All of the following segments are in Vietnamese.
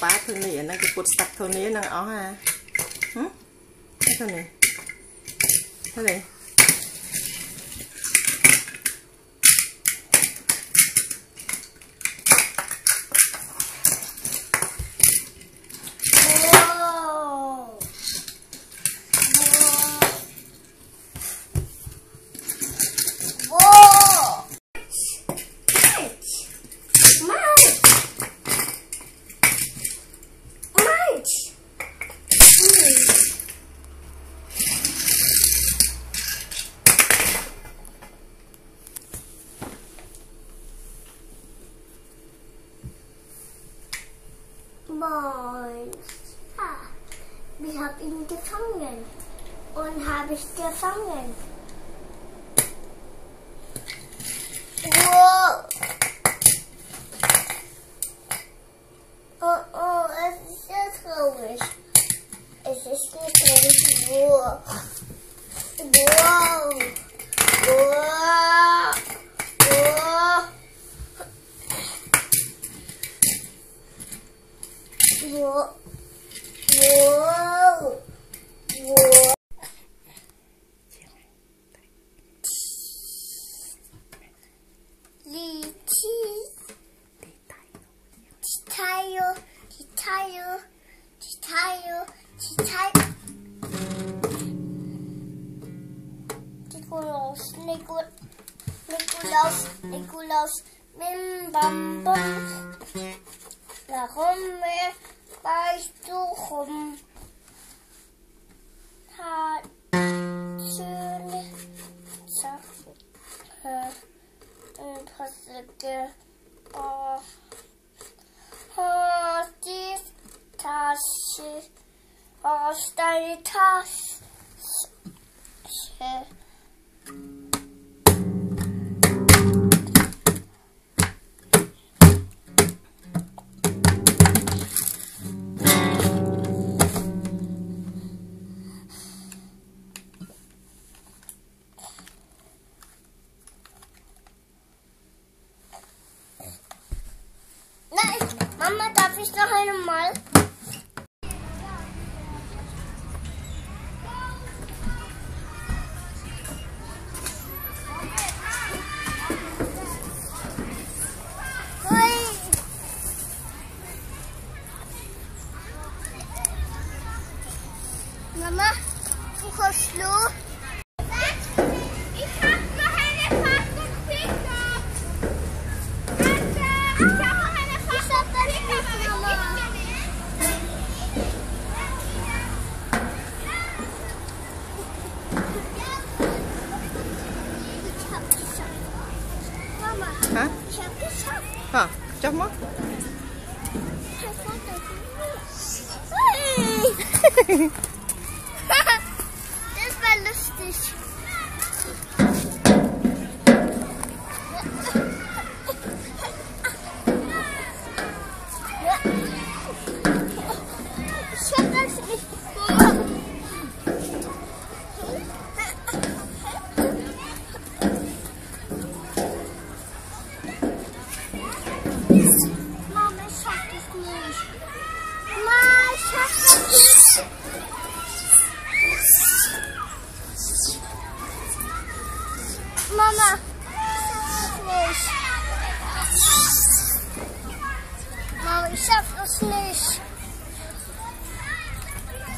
ចាប់ប៉ាធ្វើនេះអាហ្នឹងគេពុតស្តាប់ធ្វើនេះហ្នឹងអស់ហ่าហឹមធ្វើនេះធ្វើនេះ science. Whoa. Uh oh, it's just a wish. It's just a wish. Whoa. Whoa. Whoa. Whoa. Whoa. Whoa. Titayo. Nikolaus. Nikol Nikolaus. Nikolaus. Bim bam bam. Warum weißt du rum? Hat schöne Sachen und Passage. Oh, oh, die Tasche aus deiner Tasche. Nein, Mama, darf ich noch einmal? Hey!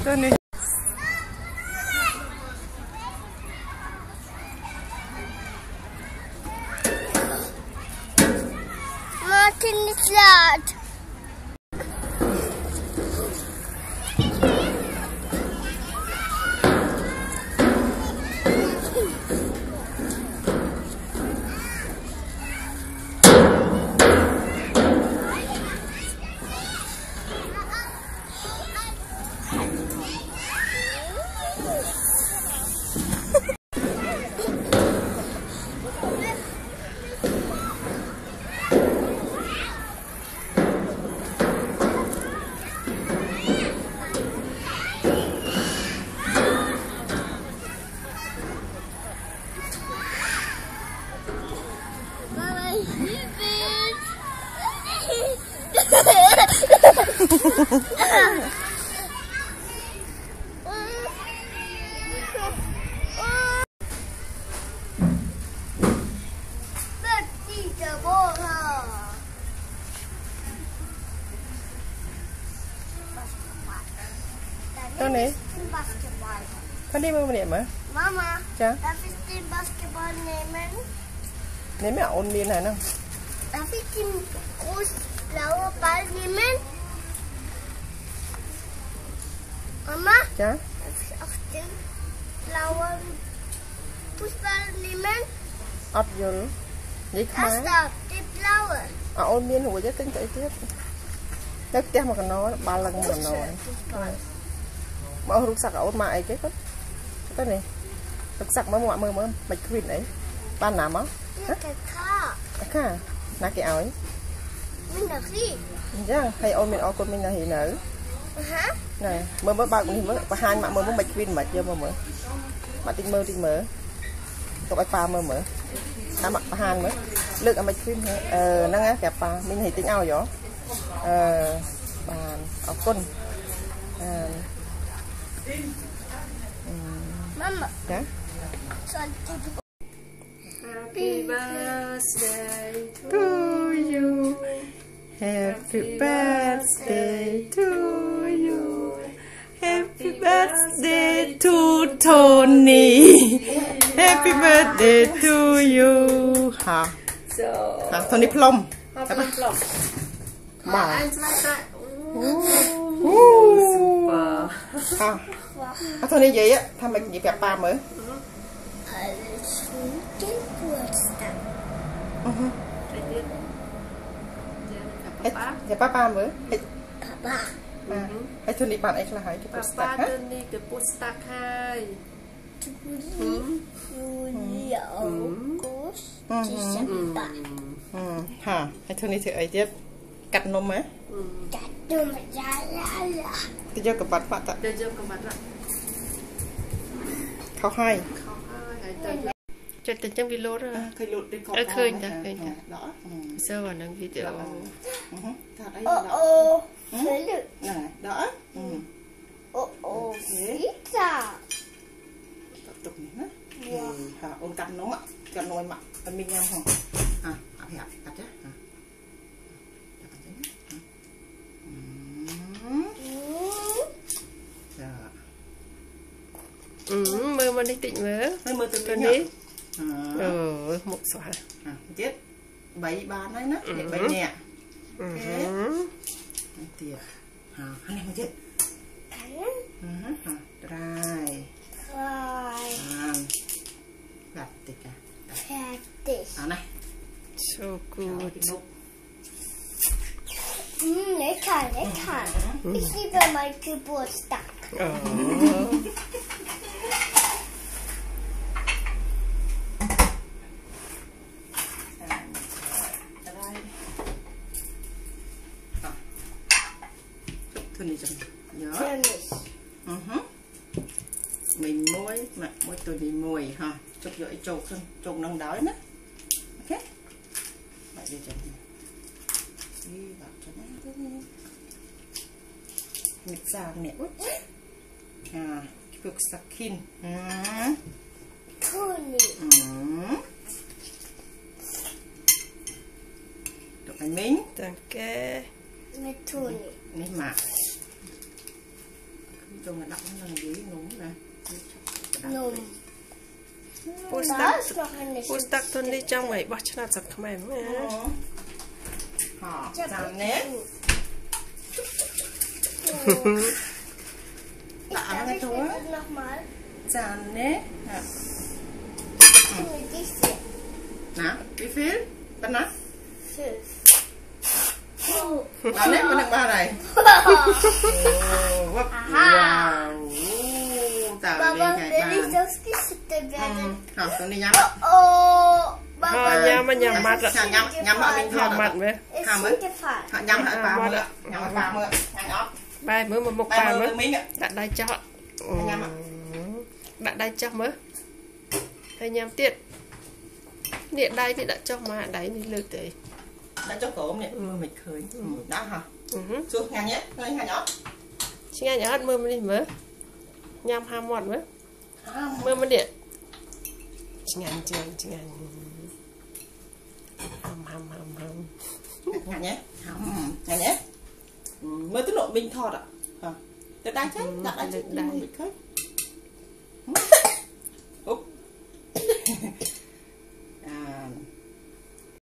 Done. Martin is loud. Tao này. Basketball. ផនេះមើលម្នាក់មើល Mama, ចា darf ich den Basketball nehmen? នេះមែនអូនមានហើយហ្នឹង Darf ich den großen blauen Ball nehmen? Mama, ចា darf ich auch den blauen Fußball nehmen? អត់យល់និយាយខ្មែរ Das da, den blauen. អើអូនមានរួចទេទិញទៅអីទៀតទៅផ្ទះមកកណោបាល់ឡើងមកកណោ Fußball. មករូបសាក់អូនមកអីគេគាត់ទៅនេះរូបសាក់មើលមកមើលមើលមិនគ្វីនអីបានណាមក Ja, der K. អាខាណាគេឲ្យ Mit der Rie. អញ្ចឹងហើយអូនមានអរគុណមានណាហ៊ីនៅ Aha. ណែមើលមើលបើកនេះមើលបង្ហាញមកមើលមើលមិនគ្វីនមិនយកមកមើលមកតិចមើលតិចមើលទុកឲ្យប៉ាមើលមើលតាមបង្ហាញមើលលើកឲ្យមិនគ្វីនអឺហ្នឹងណាគេប៉ាមានហ៊ីទិញឲ្យហ៎អឺបានអរគុណអឺ Mama, ចា soll die Happy birthday to you. Happy birthday to you. Happy birthday to Tony. Happy birthday to you. Ha. So, Ha, Tony Plum. Happy Vlog. Ba. Eins, super អត់ទៅនិយាយថាមិននិយាយប្រាប់ប៉ាមើលអឺជិះគួរស្តាប់អឺហឺតែប៉ាប៉ាមើលប៉ាប៉ាបាទហើយធូនីបានអីខ្លះហើយគេពុះស្តាក់ហ៎ធូនីគេពុះស្តាក់ហើយធូនីធូនីអូកូសជីសាប់ហាហើយធូនីធ្វើអីទៀតកាត់នំហ៎ Hmm. Jatuh berjalan. Kerja ke bat tak? Kerja ke bat Khao hai. Khao hai. Cho tình trong video đó. À, khơi lột đi khao. Ờ, khơi ta, khơi ta. À, đó. Ừ. Sơ vào nâng video. Ừ. Ừ. Thật ấy. Ô ô. Khơi lột. Này, đó. Ô ô. Pizza. Tập tục này? Ôn canh nó á. Canh nồi mặt. Mình nhau không? À, à, à, à, mơ mà đi tịnh mơ. ไม่มือตัว Tên นี้ đi. อ่า Ừ, một xóa. อ่ะเจ็ดใบบานได้นะเด็กใบเนี่ย Ừ. ไม่เตี้ยอ่าอันนี้มันเจ็ด อือฮึอ่ะได้ Drei. อ่าแบบติดอ่ะ Fertig. เอานะ So เอา gut. กินลูก Mm, lecker, lecker. Ich liebe meinen Geburtstag. Ờ. Chụp dội chụp xong chụp nâng đói nữa ok vậy đi chụp đi vào cho nó cái mịt sàng nè út à cực skin ừ. Toni. Ừ. Được anh Minh Danke. Mit Toni. Nấy mà Trông là đậm nó là dưới núm nè Nun. Eine Pustak tên đi trong này bắt giật không em. Họ Schüssel. chạm Darf ăn cái nochmal? Chạm Nè. Nè Bí phiến Bên nè. Đó nét bên ba này. Wow đi Ừ, werden? Học tôi đi nhắm Oh, Mama, Thôi nhắm mà nhắm mắt Nhắm nhắm nhắm vào mình Nhắm mặt với. ist Hàm ấy. hingefallen. Họ nhắm ba mươi ạ. Nhắm Bài mới một Ba bài mới. ạ Đặt đây cho. Ừ. Ạ. Đặt đây cho mới. Hay nhắm tiện. Điện đây bị đặt cho mà đáy đi lượt đấy. đã cho cổ mưa mịt khơi mưa đó hả Ừ. hứ. xuống ngang nhé ngay nhỏ nghe hết mưa mới đi mới. Nhắm ham mọt mới. Mama dia. Cingan, chừng cingan. Hầm, hầm, hầm, hầm. Ngà nhé. Hầm. Ngà nhé. Ừ, mới tới lộ bình thọt ạ. À? Tới đá chết, đặt đá chết. Đặt đá chết.